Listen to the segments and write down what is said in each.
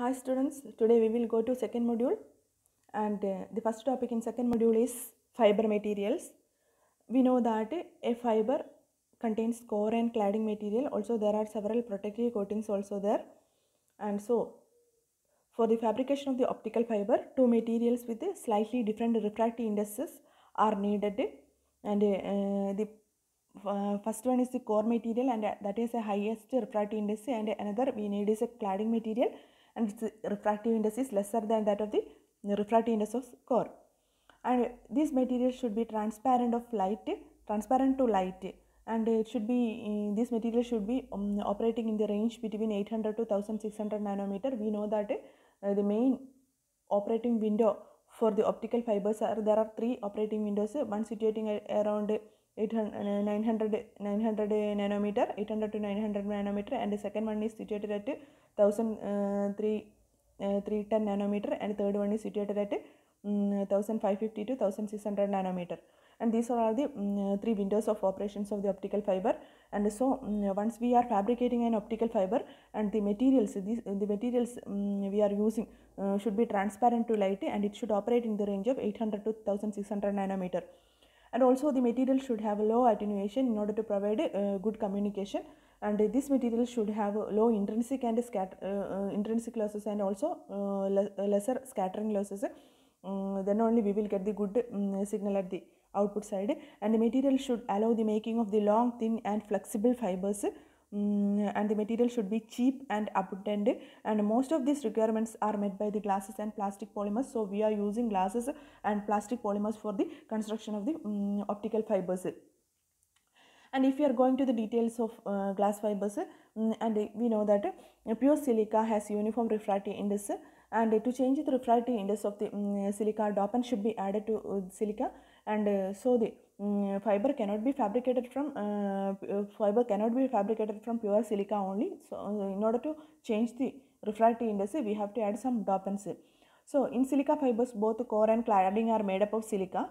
Hi students, today we will go to second module. And uh, the first topic in second module is fiber materials. We know that a fiber contains core and cladding material. Also there are several protective coatings also there. And so for the fabrication of the optical fiber two materials with slightly different refractive indices are needed. And uh, the uh, first one is the core material and that is the highest refractive index and another we need is a cladding material and its refractive index is lesser than that of the refractive index of core. And this material should be transparent of light transparent to light. And it should be uh, this material should be um, operating in the range between 800 to 1600 nanometer. We know that uh, the main operating window for the optical fibers are there are three operating windows. One situating around 800 uh, 900 900 nanometer 800 to 900 nanometer. And the second one is situated at 1000 uh, 3 uh, 310 nanometer and third one is situated at um, 1550 to 1600 nanometer. And these are all the um, three windows of operations of the optical fiber. And so um, once we are fabricating an optical fiber and the materials these the materials we are using uh, should be transparent to light and it should operate in the range of 800 to 1600 nanometer. And also the material should have a low attenuation in order to provide uh, good communication and uh, this material should have low intrinsic and scat uh, intrinsic losses and also le lesser scattering losses. Then only we will get the good um, signal at the output side. And the material should allow the making of the long thin and flexible fibers. Um, and the material should be cheap and abundant. And most of these requirements are met by the glasses and plastic polymers. So we are using glasses and plastic polymers for the construction of the um, optical fibers and if you are going to the details of uh, glass fibers um, and we know that pure silica has uniform refractive index and to change the refractive index of the um, silica dopant should be added to uh, silica. And uh, so the um, fiber cannot be fabricated from uh, fiber cannot be fabricated from pure silica only. So in order to change the refractive index we have to add some dopants. So in silica fibers both core and cladding are made up of silica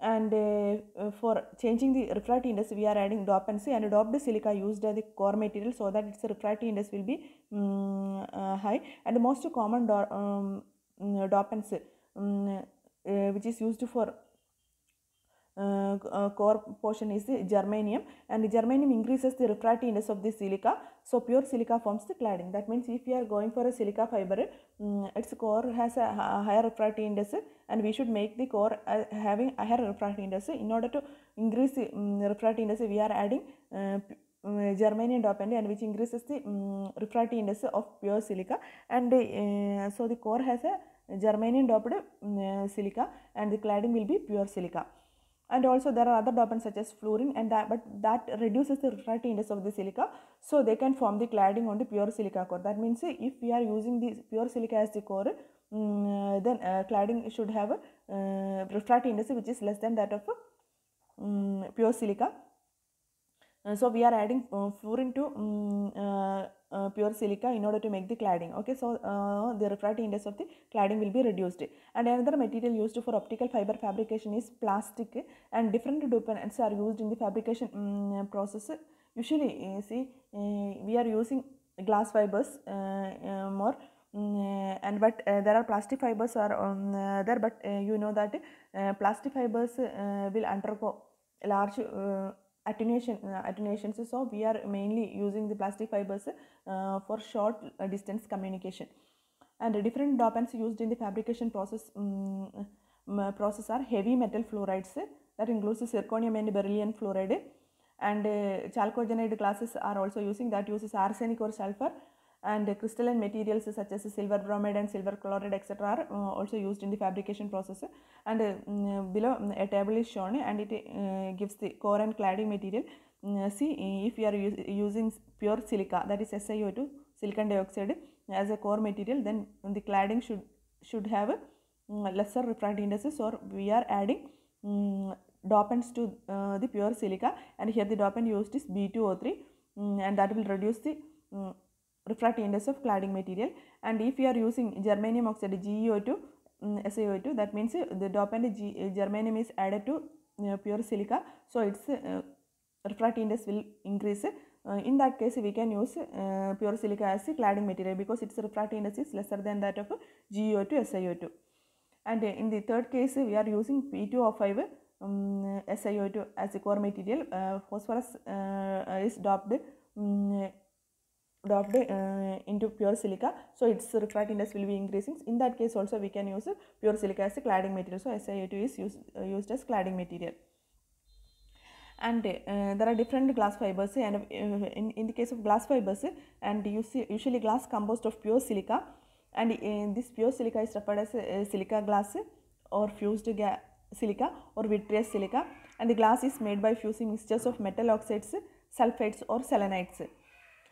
and uh, for changing the refractive index we are adding dopants and doped silica used as the core material so that its refractive index will be um, uh, high. And the most common do, um, dopants um, uh, which is used for uh, uh, core portion is the germanium. And the germanium increases the refractive index of the silica so pure silica forms the cladding. That means if you are going for a silica fiber um, its core has a higher refractive index and we should make the core uh, having a higher refractive index in order to increase the um, refractive index we are adding germanium dopant and which increases the um, refractive index of pure silica. And so the core has a germanium doped silica and the cladding will be pure silica and also there are other dopants such as fluorine and that but that reduces the refractive index of the silica. So they can form the cladding on the pure silica core. That means if we are using the pure silica as the core um, then uh, cladding should have a uh, refractive index which is less than that of um, pure silica so we are adding fluorine to um, uh, pure silica in order to make the cladding. Okay so uh, the refractive index of the cladding will be reduced. And another material used for optical fiber fabrication is plastic and different dopants are used in the fabrication um, process. Usually uh, see we are using glass fibers more um, and but there are plastic fibers are um, there but you know that plastic fibers will undergo large attenuation uh, attenuations so we are mainly using the plastic fibers uh, for short uh, distance communication. And different dopants used in the fabrication process um, process are heavy metal fluorides that includes zirconium and beryllium fluoride. And chalcogenide glasses are also using that uses arsenic or sulfur and crystalline materials such as silver bromide and silver chloride etc are uh, also used in the fabrication process. And uh, below a table is shown and it uh, gives the core and cladding material. See if you are using pure silica that is SiO2 silicon dioxide as a core material then the cladding should should have lesser refractive indices. Or we are adding um, dopants to the pure silica. And here the dopant used is B2O3 um, and that will reduce the um, refractive index of cladding material. And if you are using germanium oxide GeO2 um, SiO2 that means uh, the dopant G, uh, germanium is added to uh, pure silica. So its refractive index will increase. Uh, in that case we can use uh, pure silica as the cladding material because its refractive index is lesser than that of GeO2 SiO2 and uh, in the third case we are using P2O5 um, SiO2 as a core material. Uh, phosphorus uh, is doped um, doped uh, into pure silica. So its refractive index will be increasing. In that case also we can use pure silica as a cladding material. So SiO2 is used, uh, used as cladding material. And uh, there are different glass fibers and uh, in, in the case of glass fibers and you see usually glass composed of pure silica. And uh, this pure silica is referred as uh, silica glass or fused silica or vitreous silica. And the glass is made by fusing mixtures of metal oxides sulfides or selenides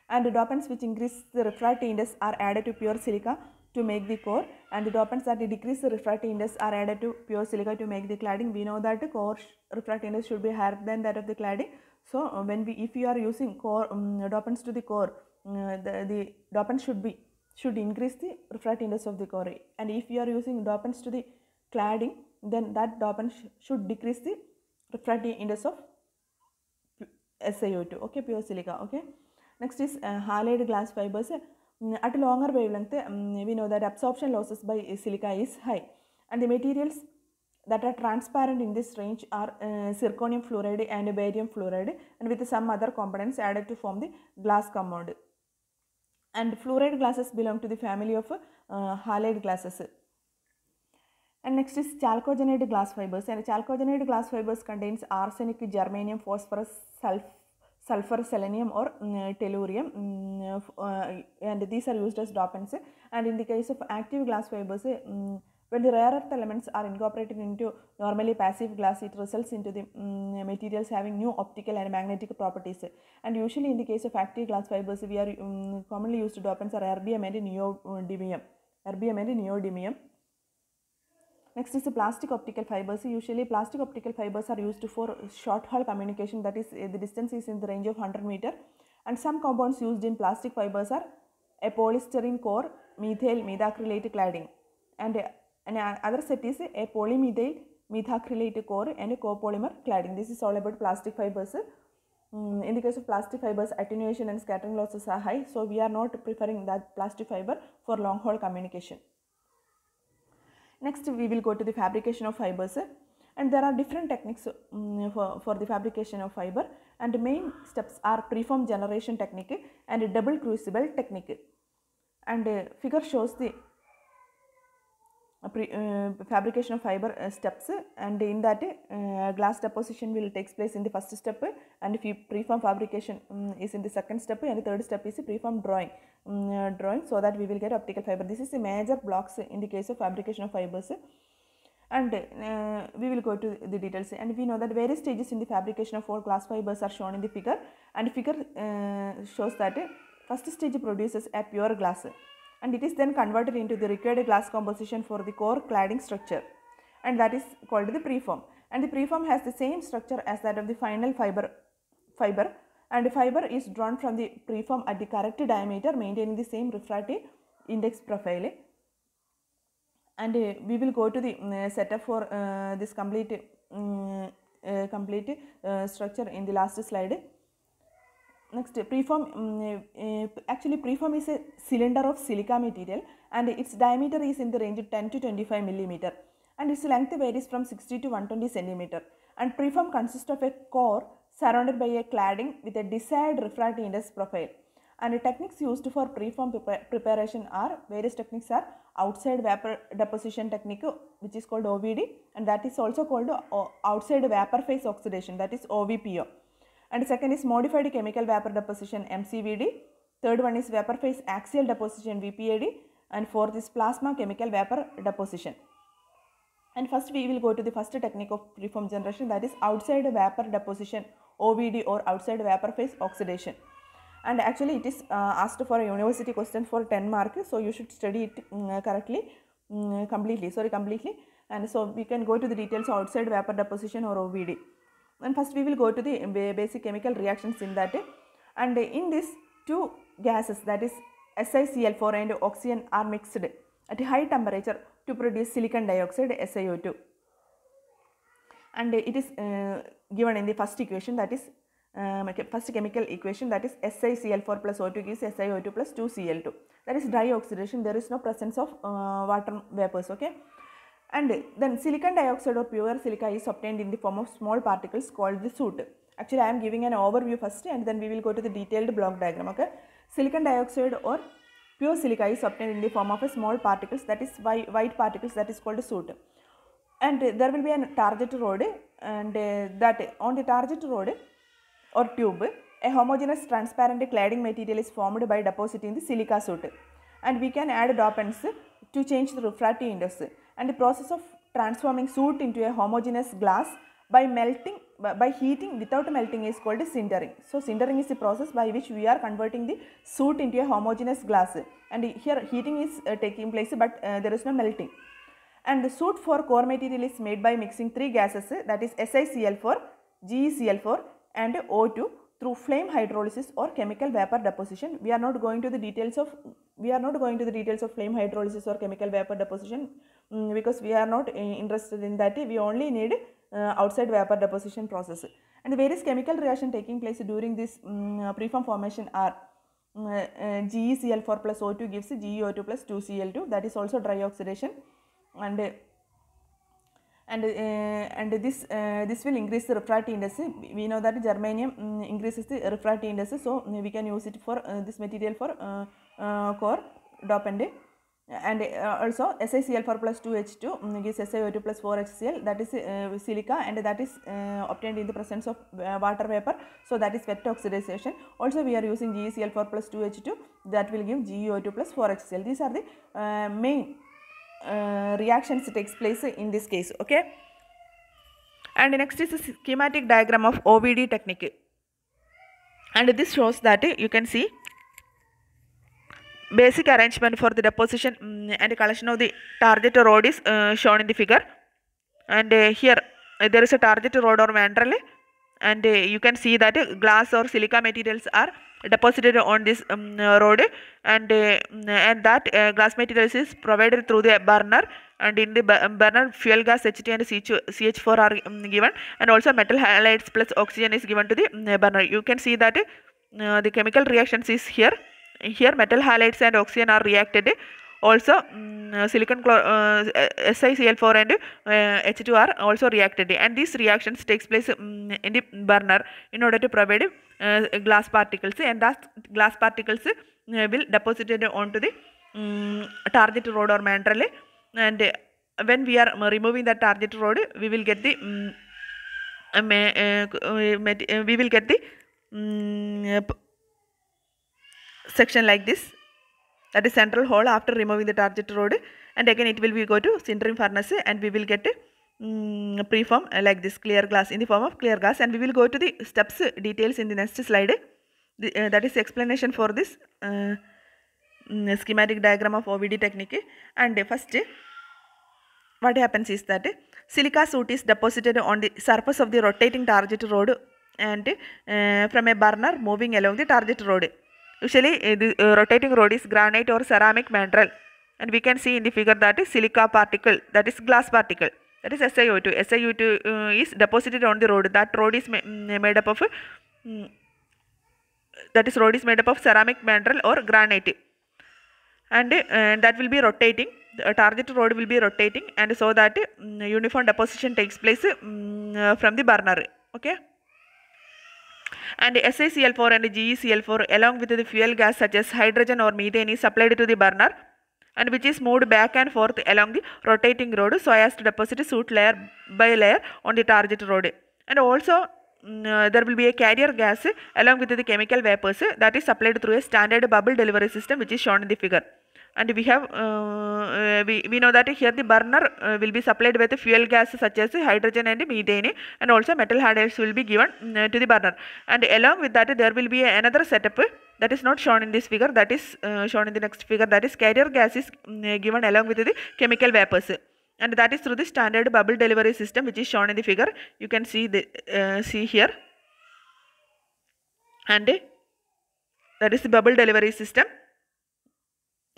and the dopants which increase the refractive index are added to pure silica to make the core. And the dopants that decrease the refractive index are added to pure silica to make the cladding. We know that the core refractive index should be higher than that of the cladding. So uh, when we if you are using core um, dopants to the core uh, the, the dopants should be should increase the refractive index of the core. And if you are using dopants to the cladding then that dopant sh- should decrease the refractive index of SiO2 okay pure silica. Okay next is uh, halide glass fibers. Mm, at longer wavelength mm, we know that absorption losses by silica is high. And the materials that are transparent in this range are uh, zirconium fluoride and barium fluoride and with some other components added to form the glass compound. And fluoride glasses belong to the family of uh, halide glasses. And next is chalcogenide glass fibers. And chalcogenide glass fibers contains arsenic germanium phosphorus sulf- sulfur selenium or mm, tellurium mm, uh, and these are used as dopants and in the case of active glass fibers mm, when the rare earth elements are incorporated into normally passive glass it results into the mm, materials having new optical and magnetic properties. And usually in the case of active glass fibers we are mm, commonly used dopants are erbium and neodymium. Erbium and neodymium Next is the plastic optical fibers. Usually plastic optical fibers are used for short haul communication that is the distance is in the range of 100 meter and some compounds used in plastic fibers are a polystyrene core, methyl methacrylate cladding and, uh, and uh, other set is a polymethyl methacrylate core and a copolymer cladding. This is all about plastic fibers. Mm, in the case of plastic fibers attenuation and scattering losses are high so we are not preferring that plastic fiber for long haul communication. Next, we will go to the fabrication of fibers and there are different techniques um, for, for the fabrication of fiber. And the main steps are preform generation technique and double crucible technique. And uh, figure shows the fabrication of fiber uh, steps and in that uh, glass deposition will takes place in the first step and if you preform fabrication um, is in the second step and the third step is preform drawing um, uh, drawing so that we will get optical fiber. This is the major blocks in the case of fabrication of fibers and uh, we will go to the details and we know that various stages in the fabrication of all glass fibers are shown in the figure and figure uh, shows that first stage produces a pure glass and it is then converted into the required glass composition for the core cladding structure. And that is called the preform. And the preform has the same structure as that of the final fiber fiber. And the fiber is drawn from the preform at the correct diameter maintaining the same refractive index profile. And uh, we will go to the um, setup for uh, this complete um, uh, complete uh, structure in the last slide next preform uh, actually preform is a cylinder of silica material and its diameter is in the range of 10 to 25 millimeter. And its length varies from 60 to 120 centimeter. And preform consists of a core surrounded by a cladding with a desired refractive index profile. And the techniques used for preform prepar- preparation are various techniques are outside vapor deposition technique which is called OVD and that is also called outside vapor phase oxidation that is OVPO and second is modified chemical vapor deposition MCVD third one is vapor phase axial deposition VPAD and fourth is plasma chemical vapor deposition. And first we will go to the first technique of preform generation that is outside vapor deposition OVD or outside vapor phase oxidation. And actually it is uh, asked for a university question for 10 mark so you should study it mm, correctly mm, completely sorry completely. And so we can go to the details outside vapor deposition or OVD and first we will go to the basic chemical reactions in that and in this two gases that is SiCl4 and oxygen are mixed at high temperature to produce silicon dioxide SiO2 and it is uh, given in the first equation that is first chemical equation that is SiCl4 plus O2 gives SiO2 plus 2Cl2. That is dry oxidation. There is no presence of uh, water vapors. Okay. And then silicon dioxide or pure silica is obtained in the form of small particles called the soot. Actually, I am giving an overview first and then we will go to the detailed block diagram. Okay. Silicon dioxide or pure silica is obtained in the form of a small particles that is white, particles that is called soot. And there will be a target rod and uh, that on the target rod or tube, a homogeneous transparent cladding material is formed by depositing the silica soot. And we can add dopants to change the refractive index. And the process of transforming soot into a homogeneous glass by melting by heating without melting is called sintering. So sintering is the process by which we are converting the soot into a homogeneous glass. And here heating is uh, taking place but uh, there is no melting. And the soot for core material is made by mixing three gases that is SiCl4, GeCl4 and O2 through flame hydrolysis or chemical vapor deposition. We are not going to the details of we are not going to the details of flame hydrolysis or chemical vapor deposition um, because we are not uh, interested in that. We only need uh, outside vapor deposition process. And the various chemical reaction taking place during this um, preform formation are uh, GeCl4 plus O2 gives GeO2 plus 2Cl2 that is also dry oxidation and and uh, and this uh, this will increase the refractive index we know that germanium um, increases the refractive index so we can use it for uh, this material for core dopant and also SiCl4 plus 2H2 um, gives SiO2 plus 4HCl that is uh, silica and that is uh, obtained in the presence of uh, water vapor so that is wet oxidation also we are using GeCl4 plus 2H2 that will give GeO2 plus 4HCl these are the main uh, reactions takes place in this case okay and next is a schematic diagram of OVD technique and this shows that you can see basic arrangement for the deposition um, and collection of the target rod is uh, shown in the figure. And uh, here uh, there is a target rod or mandrel and you can see that glass or silica materials are deposited on this um, rod and uh, and that uh, glass materials is provided through the burner and in the burner fuel gas H2 and CH4 are um, given and also metal halides plus oxygen is given to the um, burner. You can see that uh, the chemical reactions is here here metal halides and oxygen are reacted. Also um, silicon uh, SiCl4 and uh, H2 are also reacted. And these reactions takes place um, in the burner in order to provide uh, glass particles. And that glass particles uh, will deposited onto the um, target rod or mandrel and when we are removing the target rod we will get the um, we will get the section like this that is central hole after removing the target rod and again it will be go to sintering furnace and we will get um, preform uh, like this clear glass in the form of clear glass. And we will go to the steps uh, details in the next slide. The, uh, that is explanation for this uh, um, schematic diagram of OVD technique. And first what happens is that silica soot is deposited on the surface of the rotating target rod and uh, from a burner moving along the target rod usually uh, the uh, rotating rod is graphite or ceramic mandrel. And we can see in the figure that is silica particle that is glass particle. That is SiO2 SiO2 uh, is deposited on the rod. That rod is ma made up of um, that is rod is made up of ceramic mandrel or graphite. And that will be rotating. The target rod will be rotating and so that um, uniform deposition takes place um, from the burner. Okay and SiCl4 and GeCl4 along with the fuel gas such as hydrogen or methane is supplied to the burner and which is moved back and forth along the rotating rod so as to deposit soot layer by layer on the target rod and also uh, there will be a carrier gas along with the chemical vapors that is supplied through a standard bubble delivery system which is shown in the figure and we have uh, we, we know that here the burner uh, will be supplied with fuel gas such as hydrogen and methane and also metal halides will be given uh, to the burner. And along with that there will be another setup that is not shown in this figure that is shown in the next figure that is carrier gas is given along with the chemical vapors. And that is through the standard bubble delivery system which is shown in the figure. You can see the see here. And that is the bubble delivery system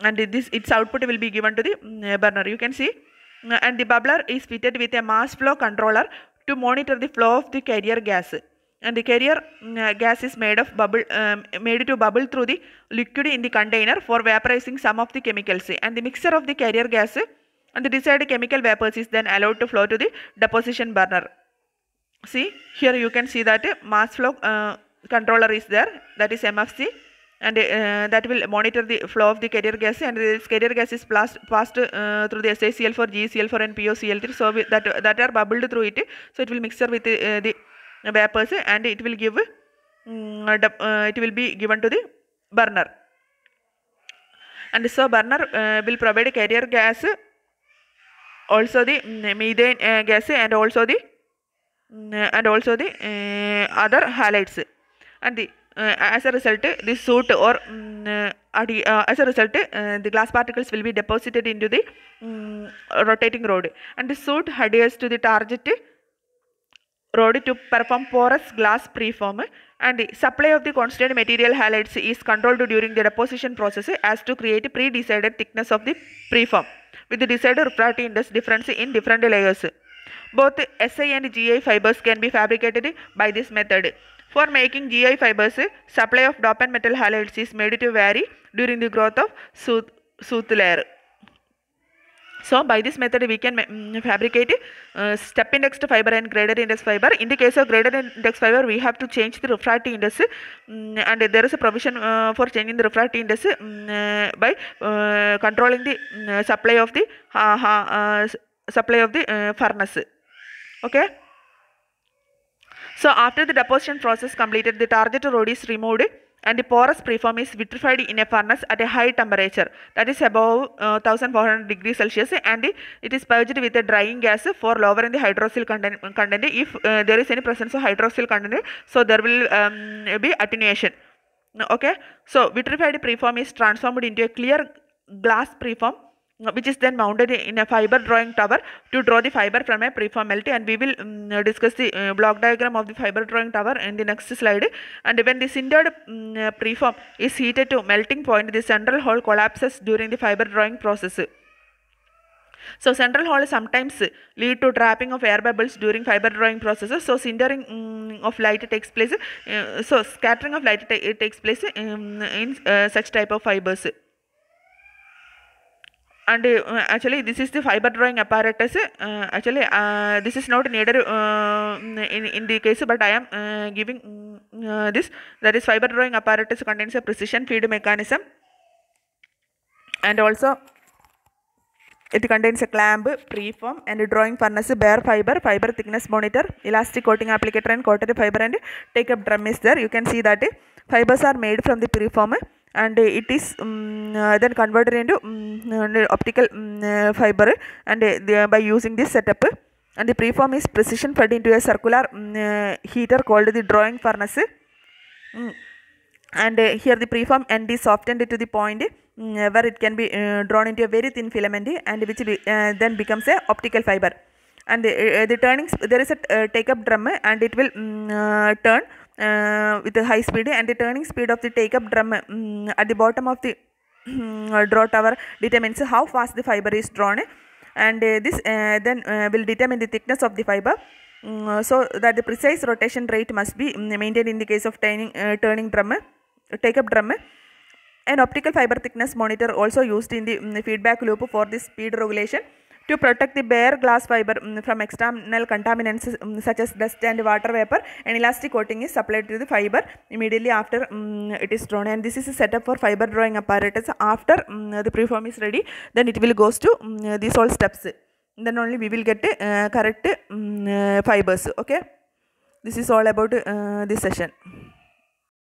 and this its output will be given to the mm, burner. You can see. And the bubbler is fitted with a mass flow controller to monitor the flow of the carrier gas. And the carrier mm, uh, gas is made of bubble um, made to bubble through the liquid in the container for vaporizing some of the chemicals. And the mixture of the carrier gas and the desired chemical vapors is then allowed to flow to the deposition burner. See? Here you can see that uh, mass flow uh, controller is there. That is mfc and uh, that will monitor the flow of the carrier gas. And this carrier gas is passed, passed uh, through the SiCl4, GeCl4 and POCl3 so we, that, that are bubbled through it. So it will mixture with uh, the vapors. And it will give mm, uh, it will be given to the burner. And so burner uh, will provide carrier gas also the mm, methane uh, gas and also the mm, and also the other halides. And the as a result the soot or mm, uh, uh, as a result uh, the glass particles will be deposited into the mm, rotating rod and the soot adheres to the target rod to perform porous glass preform and the supply of the constant material halides is controlled during the deposition process as to create pre-decided thickness of the preform with the desired refractive index difference in different layers. Both SI and GI fibers can be fabricated by this method. For making GI fibers, supply of dopant metal halides is made to vary during the growth of soot, soot layer. So by this method we can mm, fabricate uh, step indexed fiber and graded index fiber. In the case of graded index fiber we have to change the refractive index mm, and there is a provision uh, for changing the refractive index mm, uh, by uh, controlling the mm, supply of the uh, uh, supply of the uh, furnace. Okay. So after the deposition process completed, the target rod is removed and the porous preform is vitrified in a furnace at a high temperature. That is above uh, 1400 degrees Celsius and it is purged with a drying gas for lowering the hydroxyl content, content. If uh, there is any presence of hydroxyl content so there will um, be attenuation. Okay? So vitrified preform is transformed into a clear glass preform which is then mounted in a fiber drawing tower to draw the fiber from a preform melt and we will um, uh, discuss the uh, block diagram of the fiber drawing tower in the next slide and when the sintered um, uh, preform is heated to melting point the central hole collapses during the fiber drawing process so central hole sometimes lead to trapping of air bubbles during fiber drawing processes. So sintering mm, of light takes place. Uh, so scattering of light ta- takes place um, in uh, such type of fibers. And uh, actually, this is the fiber drawing apparatus. Uh, actually, uh, this is not needed uh, in, in the case, but I am uh, giving mm, uh, this. That is, fiber drawing apparatus contains a precision feed mechanism, and also it contains a clamp, preform, and drawing furnace, bare fiber, fiber thickness monitor, elastic coating applicator, and coated fiber and take-up drum is there. You can see that fibers are made from the preform and it is um, uh, then converted into um, uh, optical um, uh, fiber and the- by using this setup. And the preform is precision fed into a circular um, heater called the drawing furnace. Mm and here the preform end is softened to the point mm, where it can be drawn into a very thin filament and which then becomes a optical fiber and the, uh, the turning there is a uh, take up drum and it will mm, uh, turn with a high speed and the turning speed of the take up drum mm, at the bottom of the mm, draw tower determines how fast the fiber is drawn. And uh, this uh, then uh, will determine the thickness of the fiber. Mm, so that the precise rotation rate must be maintained in the case of turning, uh, turning drum take up drum. An optical fiber thickness monitor also used in the mm, feedback loop for the speed regulation to protect the bare glass fiber mm, from external contaminants mm, such as dust and water vapor an elastic coating is supplied to the fiber immediately after mm, it is drawn and this is a setup for fiber drawing apparatus. After mm, the preform is ready then it will goes to mm, these all steps. Then only we will get uh, correct uh, fibers okay? This is all about uh, this session